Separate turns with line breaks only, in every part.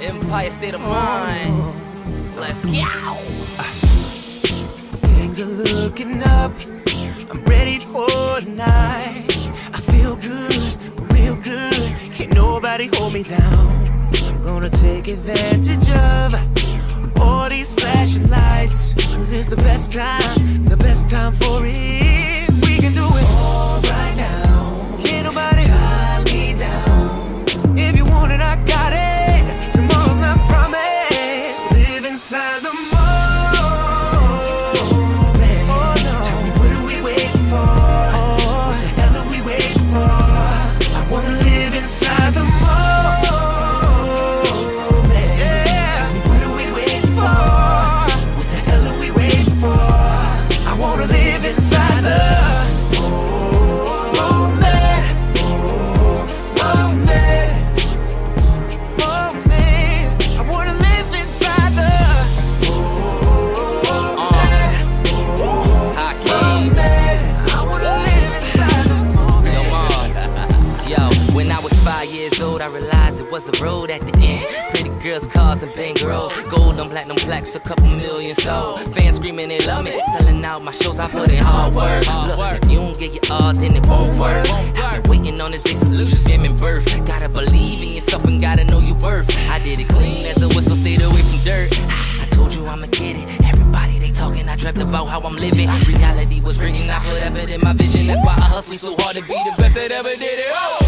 Empire State of Mind. Let's go.
Things are looking up. I'm ready for tonight. I feel good, real good. Can't nobody hold me down. I'm gonna take advantage of all these flashing lights. Cause it's the best time, I
realized it was a road at the end. Pretty girls, cars, and bang girls. Gold and platinum plaques, a couple million sold. Fans screaming they love me. Selling out my shows, I put in hard work. Look, if you don't get your all, then it won't work. I've been waiting on this day since giving birth. Gotta believe in yourself and gotta know your worth. I did it clean as a whistle, stayed away from dirt. I told you I'ma get it. Everybody they talking, I dreamt about how I'm living. Reality was written, I put effort in my vision. That's why I hustle so hard to be the best that ever did it. Oh!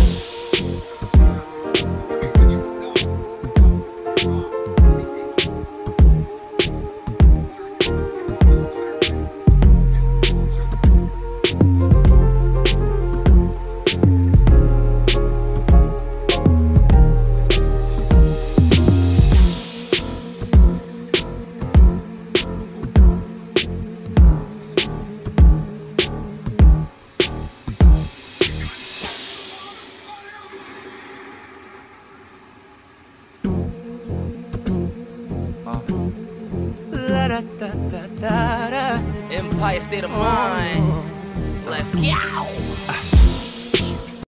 Empire State of Mind. Let's go.